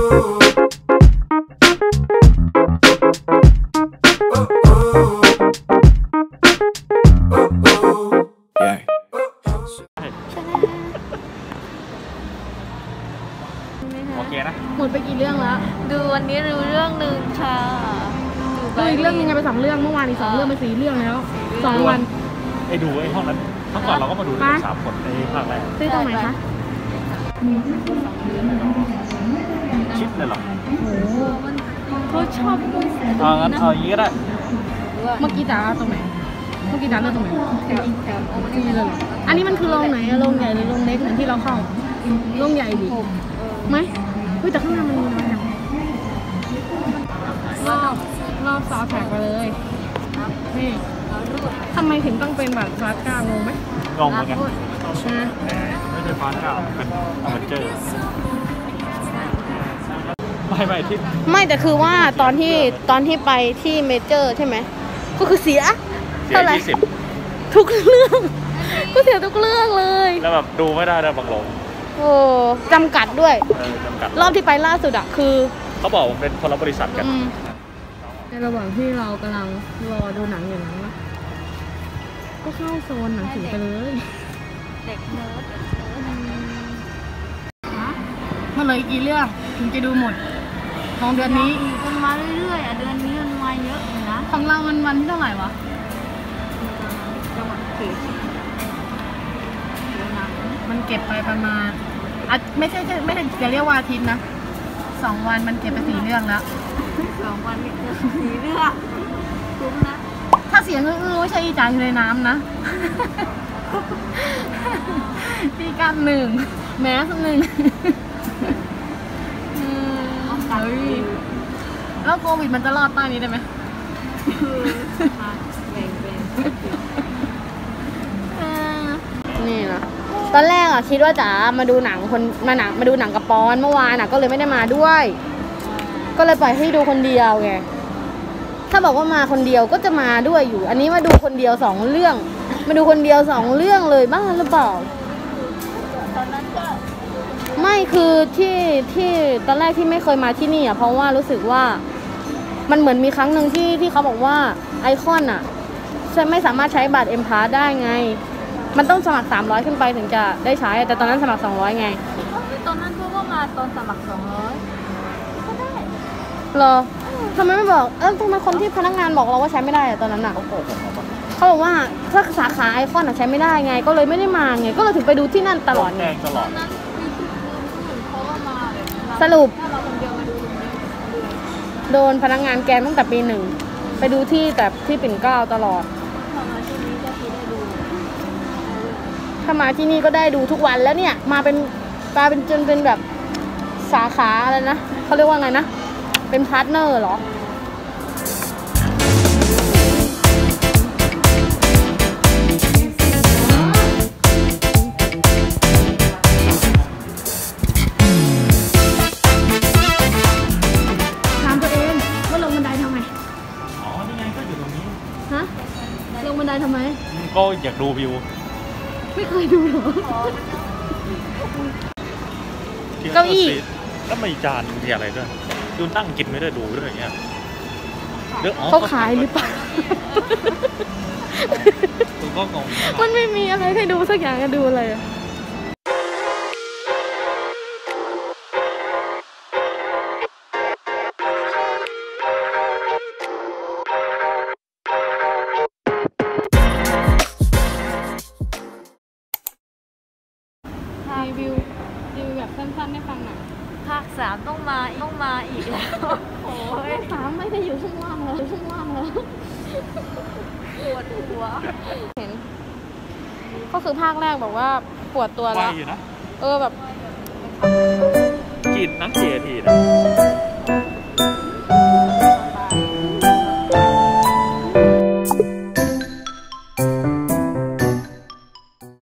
Yeah. โอเคนะ หมดไปกี่เรื่องแล้ว ดูวันนี้รู้เรื่องหนึ่งค่ะดูอีกเรื่องยังไงไปสองเรื่องเมื่อวานอีกสองเรื่องไปสี่เรื่องแล้วสองวันไอ้ดูไอ้ห้องนั้นเมื่อก่อนเราก็มาดูด้วยกันไปสามคนในภาคแรกซื้อตรงไหนคะ ชิดเลยเหรอเขาชอบดูเอางั้นเอาอย่างนี้ก็ได้เมื่อกี้จ๋าตรงไหน เมื่อกี้จ๋าเลือกตรงไหนนี่เลยเหรออันนี้มันคือโรงไหนอะโรงใหญ่หรือโรงเล็กเหมือนที่เราเข้าโรงใหญ่ดิไหมเฮ้ยแต่ข้างหน้ามันมีน้อยจังรอบรอบซาวแท็กไปเลยนี่ทำไมถึงต้องเป็นแบบ Fast เก้างงไหมงงเหมือนกันนะไม่ใช่ Fast เก้าเป็น Avenger ไม่ไม่ที่ไม่แต่คือว่าตอนที่ตอนที่ไปที่เมเจอร์ใช่ไหมก็คือเสียเสียเท่าไหร่ยี่สิบทุกเรื่อง ก็เสียทุกเรื่องเลย แล้วแบบดูไม่ได้นะบางโรงโอ้จำกัดด้วย เออจำกัดรอบที่ไปล่าสุดอะคือเขาบอกว่าเป็นคนละบริษัทกัน อืมในระหว่างที่เรากำลังรอดูหนังอย่างนั้นนะก็เข้าโซนหนังสือไปเลยเด็กเนิร์ดมันเลยกี่เรื่อง ถึงจะดูหมด ของเดือนนี้มันมาเรื่อยๆอะเดือนนี้มันมาเยอะอยู่นะของเรามันวันที่เท่าไหร่วะจังหวัดเขตมันเก็บไปประมาณอะไม่ใช่ไม่ใช่จะเรียกว่าอาทิตย์นะสองวันมันเก็บไปสี่เรื่องแล้วสองวันนี้จะสีเรื่องคุ้มนะถ้าเสียงอื้อๆไม่ใช่อีจ่ายอยู่ในน้ำนะพี่กันหนึ่งแมสหนึ่งอืม เฮ้ยแล้วโควิดมันจะรอดใต้นี้ได้ไหมแบ่งเป็นนี่นะตอนแรกอะคิดว่าจ๋ามาดูหนังคนมาหนังมาดูหนังกับปอนเมื่อวานอะก็เลยไม่ได้มาด้วย ก็เลยปล่อยให้ดูคนเดียวไงถ้าบอกว่ามาคนเดียวก็จะมาด้วยอยู่ อันนี้มาดูคนเดียวสองเรื่อง มาดูคนเดียวสองเรื่องเลยบ้าหรือเปล่า ไม่คือที่ที่ตอนแรกที่ไม่เคยมาที่นี่อะเพราะว่ารู้สึกว่ามันเหมือนมีครั้งหนึ่งที่ที่เขาบอกว่าไอคอนอะฉันไม่สามารถใช้บัตรเอ็มพาได้ไง มันต้องสมัคร 300 ขึ้นไปถึงจะได้ใช้ แต่ตอนนั้นสมัคร 200 ไง ตอนนั้นเขาก็มาตอนสมัครสองร้อยก็ได้เหรอทำไมไม่บอก เออทำไมคนที่พนักงานบอกเราว่าใช้ไม่ได้อะตอนนั้นอะเขาโกหกเราปะเขาบอกว่าถ้าสาขาไอคอนอะใช้ไม่ได้ไง ก็เลยไม่ได้มาไง ก็เลยถึงไปดูที่นั่นตลอดแดไงงตลอด สรุป โดนพนักงานแกล้งตั้งแต่ปีหนึ่ง ไปดูที่แต่ที่ปิ่นเกล้าตลอดพอมาที่นี้ก็ได้ดูถ้ามาที่นี่ก็ได้ดูทุกวันแล้วเนี่ย มาเป็นกลายเป็นจนเป็นแบบสาขาอะไรนะเขาเรียกว่าไงนะ เป็น partner เหรอ ก็อยากดูวิว ไม่เคยดูเหรอที่เก้าอี้ แล้วมีจานมีอะไรด้วยดูนั่งกินไม่ได้ดูด้วยอย่างเงี้ยเรื่องอ๋อเขาขายหรือเปล่า ผมก็งง มันไม่มีอะไรให้ดูสักอย่างจะดูอะไรอะาคสามต้องมาต้องมาอีกแล้ว โอ้ยสามไม่ได้อยู่ข้างล่างแล้วอยู่ข้างล่างแล้วปวดหัวเห็น ก็คือภาคแรกบอกว่าปวดตัวไวแล้ว อยู่นะ เออแบบ กินนะ